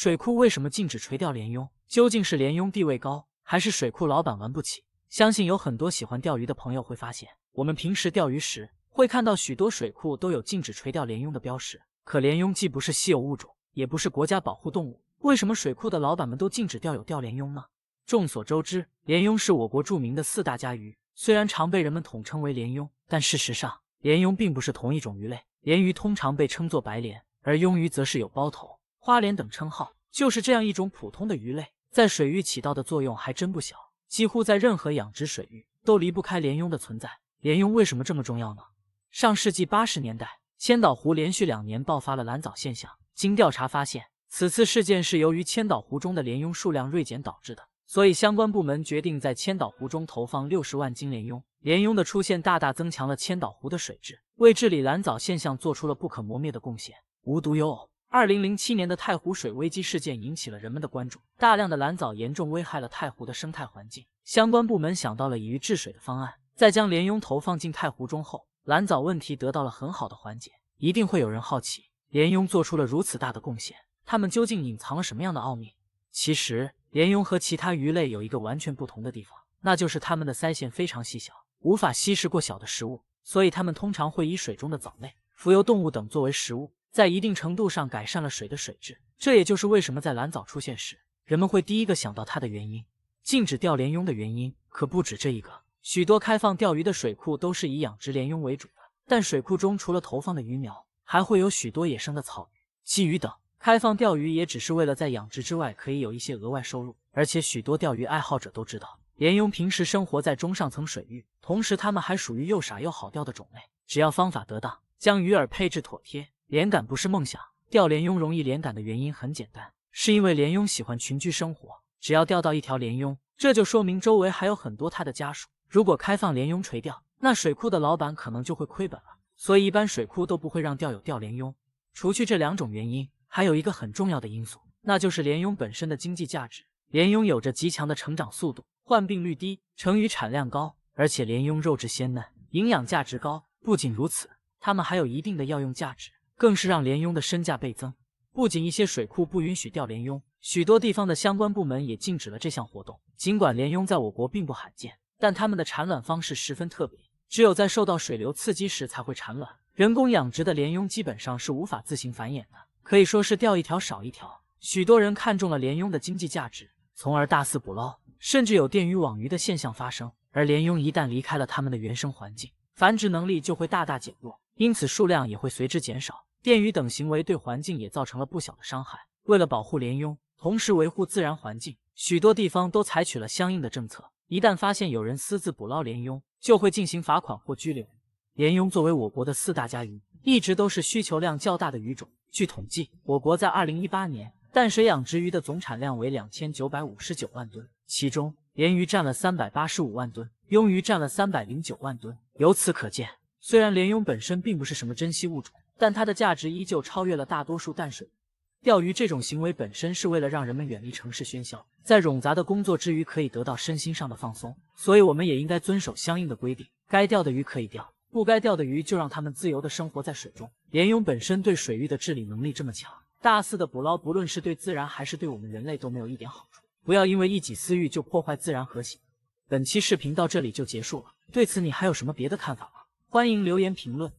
水库为什么禁止垂钓莲庸？究竟是莲庸地位高，还是水库老板玩不起？相信有很多喜欢钓鱼的朋友会发现，我们平时钓鱼时会看到许多水库都有禁止垂钓莲庸的标识。可莲庸既不是稀有物种，也不是国家保护动物，为什么水库的老板们都禁止钓有钓莲庸呢？众所周知，莲庸是我国著名的四大家鱼，虽然常被人们统称为莲庸，但事实上，莲庸并不是同一种鱼类。鲢鱼通常被称作白鲢，而鳙鱼则是有包头、花鲢等称号。就是这样一种普通的鱼类，在水域起到的作用还真不小。几乎在任何养殖水域都离不开鲢鳙的存在。鲢鳙为什么这么重要呢？上世纪八十年代，千岛湖连续两年爆发了蓝藻现象。经调查发现，此次事件是由于千岛湖中的鲢鳙数量锐减导致的。所以相关部门决定在千岛湖中投放六十万斤鲢鳙。鲢鳙的出现大大增强了千岛湖的水质，为治理蓝藻现象做出了不可磨灭的贡献。无独有偶。二零零七年的太湖水危机事件引起了人们的关注，大量的蓝藻严重危害了太湖的生态环境。相关部门想到了以鱼治水的方案，在将莲庸投放进太湖中后，蓝藻问题得到了很好的缓解。一定会有人好奇，莲庸做出了如此大的贡献，它们究竟隐藏了什么样的奥秘？其实，莲庸和其他鱼类有一个完全不同的地方，那就是它们的腮腺非常细小，无法吸食过小的食物，所以它们通常会以水中的藻类、浮游动物等作为食物。在一定程度上改善了水的水质，这也就是为什么在蓝藻出现时，人们会第一个想到它的原因。禁止钓鲢鳙的原因可不止这一个，许多开放钓鱼的水库都是以养殖鲢鳙为主的，但水库中除了投放的鱼苗，还会有许多野生的草鱼、鲫鱼等。开放钓鱼也只是为了在养殖之外可以有一些额外收入，而且许多钓鱼爱好者都知道，鲢鳙平时生活在中上层水域，同时它们还属于又傻又好钓的种类，只要方法得当，将鱼饵配置妥帖。连杆不是梦想，钓莲庸容易连杆的原因很简单，是因为莲庸喜欢群居生活。只要钓到一条莲庸，这就说明周围还有很多它的家属。如果开放莲庸垂钓，那水库的老板可能就会亏本了。所以一般水库都不会让钓友钓莲庸。除去这两种原因，还有一个很重要的因素，那就是莲庸本身的经济价值。莲庸有着极强的成长速度，患病率低，成鱼产量高，而且莲庸肉质鲜嫩，营养价值高。不仅如此，它们还有一定的药用价值。更是让莲庸的身价倍增。不仅一些水库不允许钓莲庸，许多地方的相关部门也禁止了这项活动。尽管莲庸在我国并不罕见，但它们的产卵方式十分特别，只有在受到水流刺激时才会产卵。人工养殖的莲庸基本上是无法自行繁衍的，可以说是钓一条少一条。许多人看中了莲庸的经济价值，从而大肆捕捞，甚至有电鱼网鱼的现象发生。而莲庸一旦离开了它们的原生环境，繁殖能力就会大大减弱，因此数量也会随之减少。电鱼等行为对环境也造成了不小的伤害。为了保护莲庸，同时维护自然环境，许多地方都采取了相应的政策。一旦发现有人私自捕捞莲庸，就会进行罚款或拘留。莲庸作为我国的四大家鱼，一直都是需求量较大的鱼种。据统计，我国在二零一八年淡水养殖鱼的总产量为两千九百五十九万吨，其中鲢鱼占了三百八十五万吨，鳙鱼占了三百零九万吨。由此可见，虽然鲢鳙本身并不是什么珍稀物种。但它的价值依旧超越了大多数淡水钓鱼。这种行为本身是为了让人们远离城市喧嚣，在冗杂的工作之余可以得到身心上的放松。所以，我们也应该遵守相应的规定：该钓的鱼可以钓，不该钓的鱼就让它们自由的生活在水中。鲢鳙本身对水域的治理能力这么强，大肆的捕捞，不论是对自然还是对我们人类都没有一点好处。不要因为一己私欲就破坏自然和谐。本期视频到这里就结束了，对此你还有什么别的看法吗？欢迎留言评论。